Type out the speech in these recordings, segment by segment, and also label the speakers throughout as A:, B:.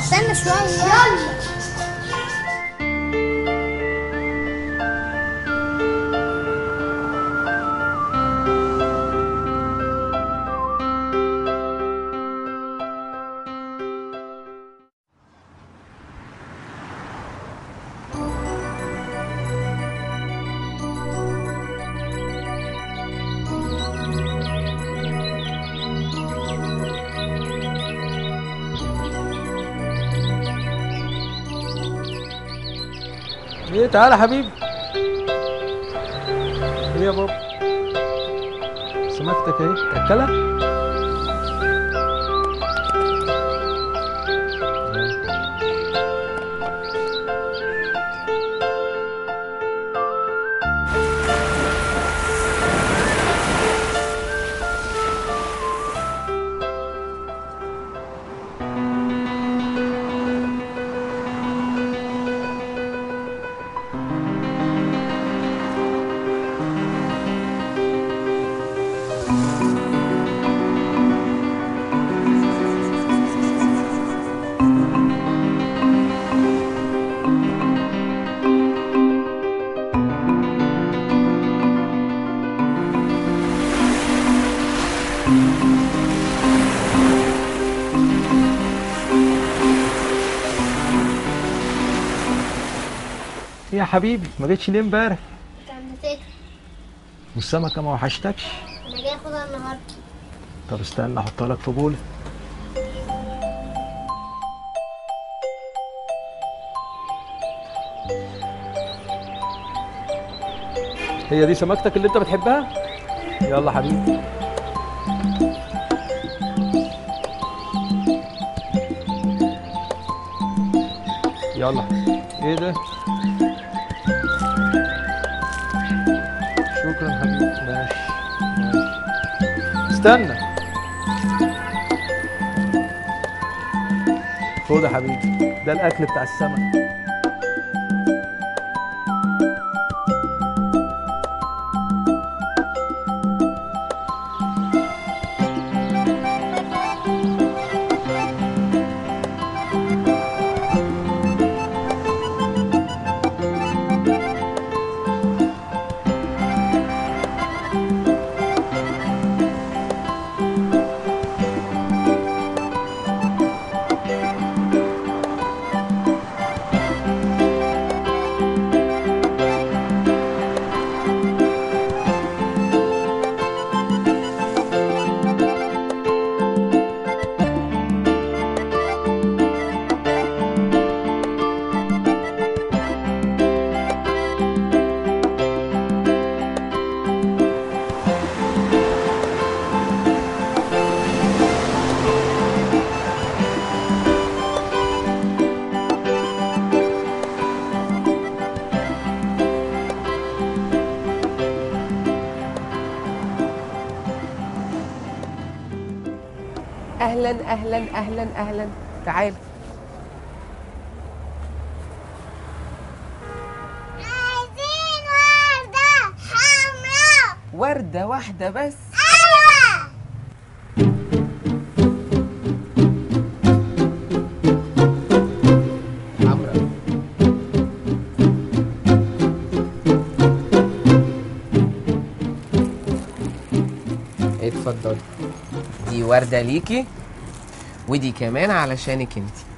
A: استنى شوية يلا
B: إيه تعالى يا حبيبي. إيه يا بابا؟ سمكتك اهي تاكلها يا حبيبي ما جيتش ليه امبارح؟
A: كان بتاكل
B: والسمكة ما وحشتكش؟
A: أنا جاي أخدها النهارده.
B: طب استنى احطها لك في بولة. هي دي سمكتك اللي أنت بتحبها؟ يلا حبيبي. يلا. إيه ده؟ شكرا حبيبي. ماشي. استنى. خد يا حبيبي. ده الأكل بتاع السمك.
C: أهلا أهلا أهلا أهلا. تعال.
A: عايزين وردة حمراء
C: وردة واحدة بس.
A: أيوه
C: حمراء اتفضلي دي وردة ليكي؟ ودي كمان علشانك انت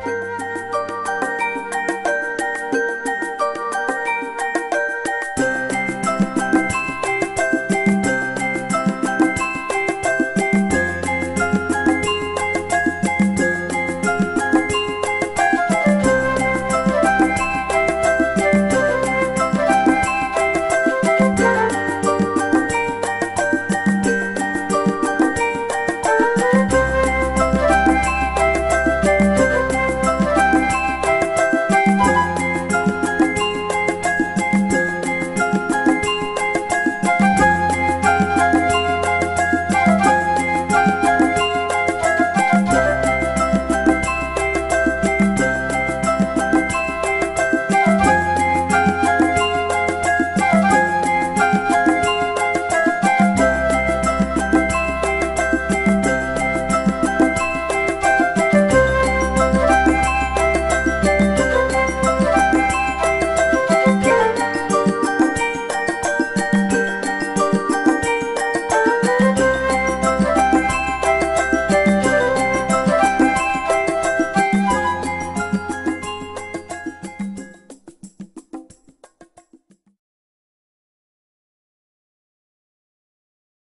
C: Música